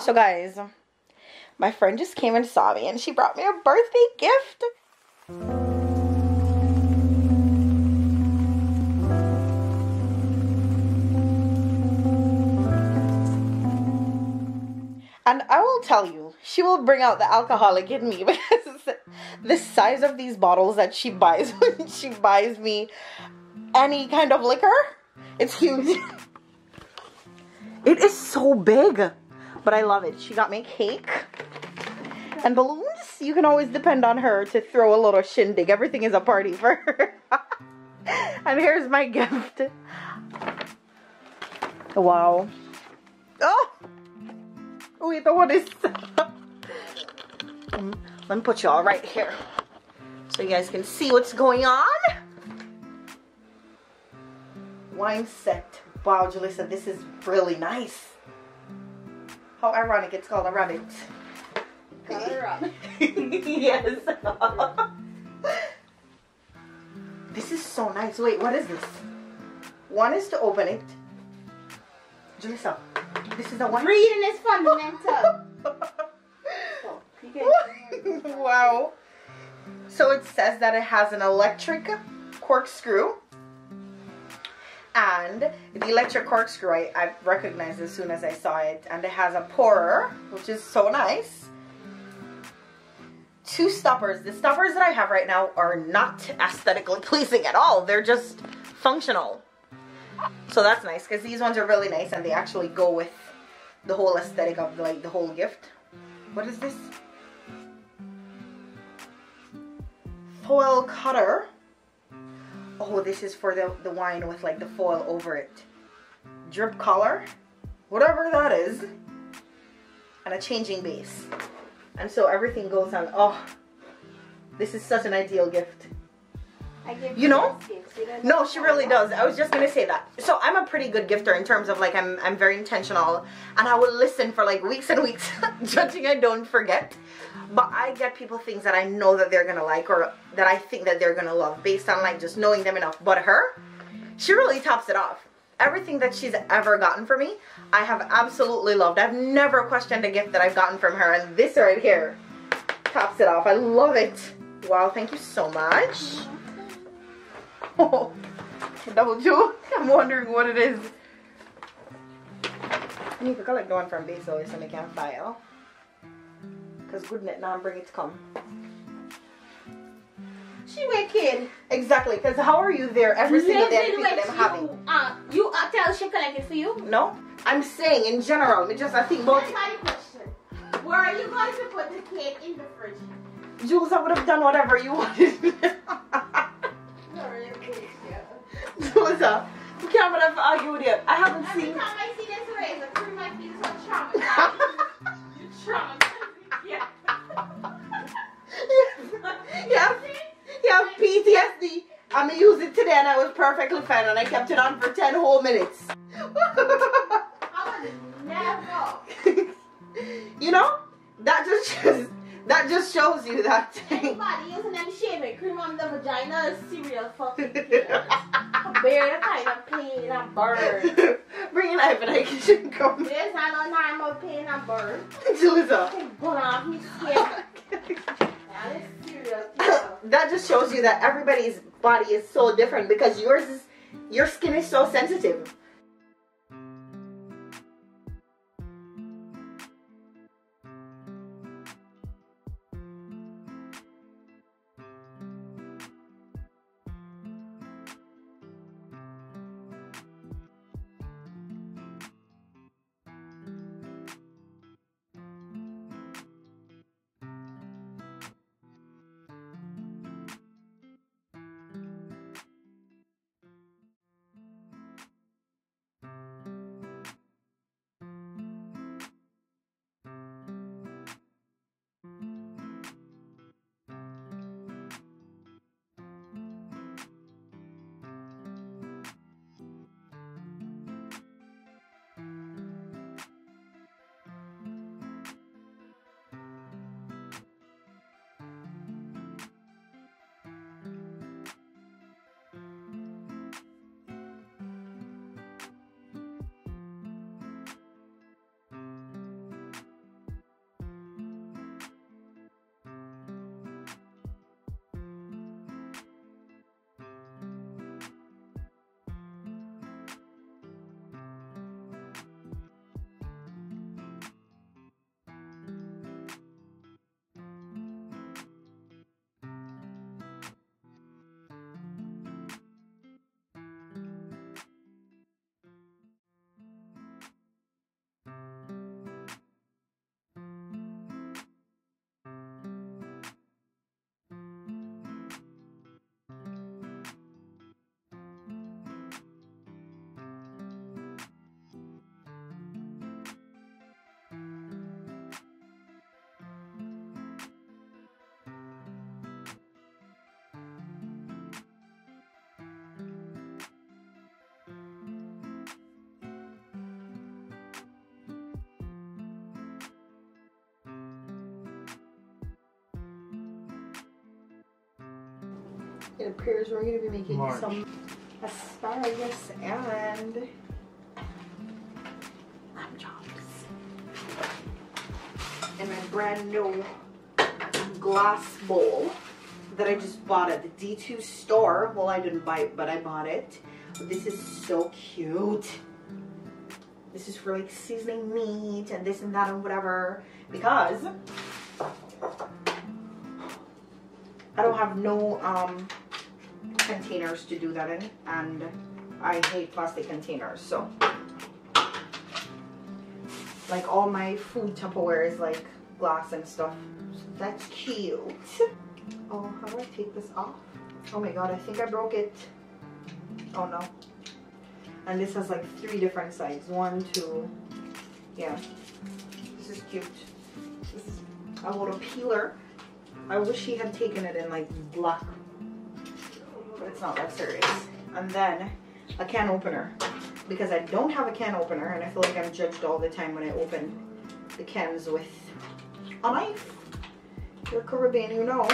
So guys, my friend just came and saw me and she brought me a birthday gift. And I will tell you, she will bring out the alcoholic in me because the size of these bottles that she buys when she buys me any kind of liquor, it's huge. It is so big, but I love it. She got me cake and balloons. You can always depend on her to throw a little shindig. Everything is a party for her. and here's my gift. Wow. Oh! Wait, what is Let me put you all right here so you guys can see what's going on. Wine set. Wow, Julissa, this is really nice. How ironic it's called a rabbit. Call it a rabbit. yes. this is so nice. Wait, what is this? One is to open it. Julissa, this is the one. Reading is fundamental. Wow. So it says that it has an electric corkscrew. And the electric corkscrew, I, I recognized as soon as I saw it. And it has a pourer, which is so nice. Two stoppers. The stoppers that I have right now are not aesthetically pleasing at all. They're just functional. So that's nice because these ones are really nice and they actually go with the whole aesthetic of like the whole gift. What is this? Foil cutter. Oh, this is for the, the wine with like the foil over it. Drip collar. Whatever that is. And a changing base. And so everything goes on. Oh, this is such an ideal gift. I give You know? You No, she really does. I was just gonna say that. So I'm a pretty good gifter in terms of like I'm I'm very intentional and I will listen for like weeks and weeks, judging I don't forget. But I get people things that I know that they're gonna like or that I think that they're gonna love based on like just knowing them enough. But her, she really tops it off. Everything that she's ever gotten for me, I have absolutely loved. I've never questioned a gift that I've gotten from her, and this right here tops it off. I love it. Wow, thank you so much. Oh, double jewel. I'm wondering what it is. I need to collect the one from Basil so I can file. Because goodness, now bring it to come. She wicked. Exactly, because how are you there every single day and Living think with them having? you, uh, you uh, tell she collected for you? No? I'm saying in general, me just I think about That's my question. Where are you going to put the cake in the fridge? Jules, I would have done whatever you wanted. Sorry, please, yeah. Jules, uh, you can't have argue with you. I haven't Every seen. PTSD. I'm gonna use it today and I was perfectly fine and I kept it on for 10 whole minutes. I would never. you know? That just shows, that just shows you that thing. Anybody using them shaving cream on the vagina is serial fucking killers. Bear kind of pain and burn. Bring a knife and I can come. There's not no normal pain and burn. Julissa. Gun off his skin. That is killer. that just shows you that everybody's body is so different because yours is your skin is so sensitive. It appears we're going to be making March. some asparagus and lamb chops in my brand new glass bowl that I just bought at the D2 store. Well, I didn't buy it, but I bought it. This is so cute. This is for like seasoning meat and this and that and whatever because I don't have no um, containers to do that in and I hate plastic containers so. Like all my food Tupperware is like glass and stuff. So that's cute. Oh how do I take this off? Oh my god I think I broke it. Oh no. And this has like three different sides. One two. Yeah. This is cute. This is a little peeler. I wish he had taken it in like black it's not that serious. And then a can opener. Because I don't have a can opener and I feel like I'm judged all the time when I open the cans with a knife. You're Caribbean you know.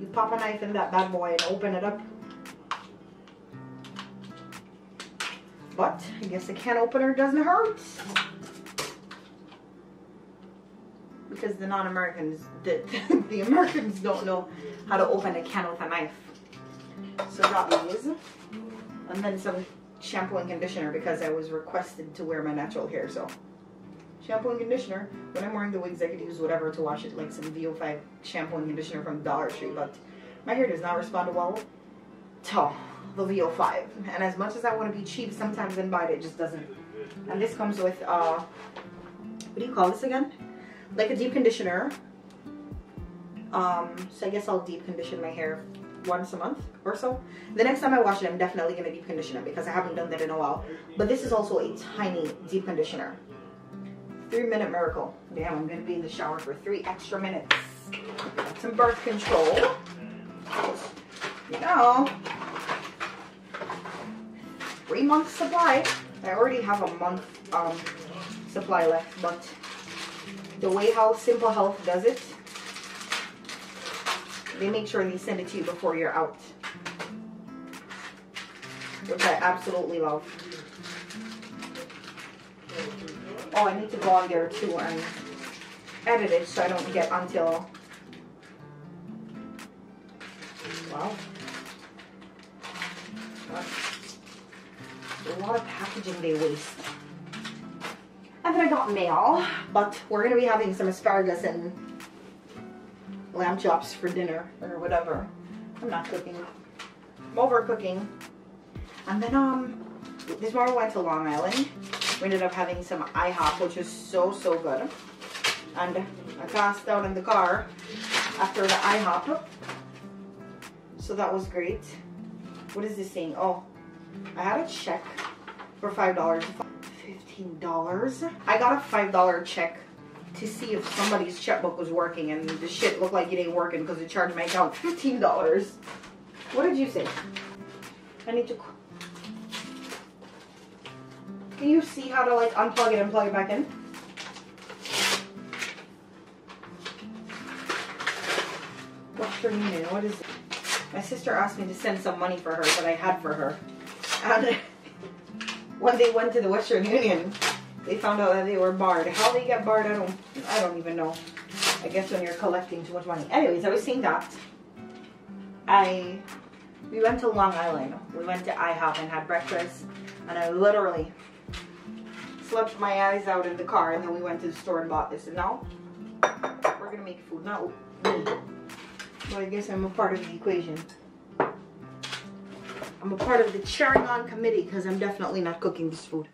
You pop a knife in that bad boy and open it up. But I guess a can opener doesn't hurt. Because the non-Americans, the, the Americans don't know how to open a can with a knife. So got these. And then some shampoo and conditioner because I was requested to wear my natural hair. So shampoo and conditioner. When I'm wearing the wigs, I could use whatever to wash it, like some VO5 shampoo and conditioner from Dollar Tree. But my hair does not respond well to the VO5. And as much as I want to be cheap sometimes and buy it, it just doesn't. And this comes with, uh, what do you call this again? Like a deep conditioner. Um, so I guess I'll deep condition my hair once a month or so. The next time I wash it, I'm definitely going to deep condition it because I haven't done that in a while. But this is also a tiny deep conditioner. Three minute miracle. Damn, I'm going to be in the shower for three extra minutes. Some birth control. You know, three months supply. I already have a month um, supply left, but the way how Simple Health does it, they make sure they send it to you before you're out. Which I absolutely love. Oh, I need to go on there too and edit it so I don't get until... Wow. a lot of packaging they waste. And then I got mail, but we're gonna be having some asparagus and lamb chops for dinner or whatever. I'm not cooking. I'm over cooking. And then um this morning we went to Long Island. We ended up having some IHOP, which is so so good. And I passed out in the car after the IHOP. So that was great. What is this saying? Oh, I had a check for five dollars. Fifteen dollars. I got a five dollar check to see if somebody's checkbook was working, and the shit looked like it ain't working because it charged my account fifteen dollars. What did you say? I need to. Can you see how to like unplug it and plug it back in? What's Western Union. What is it? My sister asked me to send some money for her that I had for her. And when they went to the Western Union, they found out that they were barred. How they get barred, I don't I don't even know. I guess when you're collecting too much money. Anyways, I was saying that. I we went to Long Island. We went to IHOP and had breakfast and I literally slept my eyes out in the car and then we went to the store and bought this and now we're gonna make food. Not me. But I guess I'm a part of the equation. I'm a part of the cheering on committee because I'm definitely not cooking this food.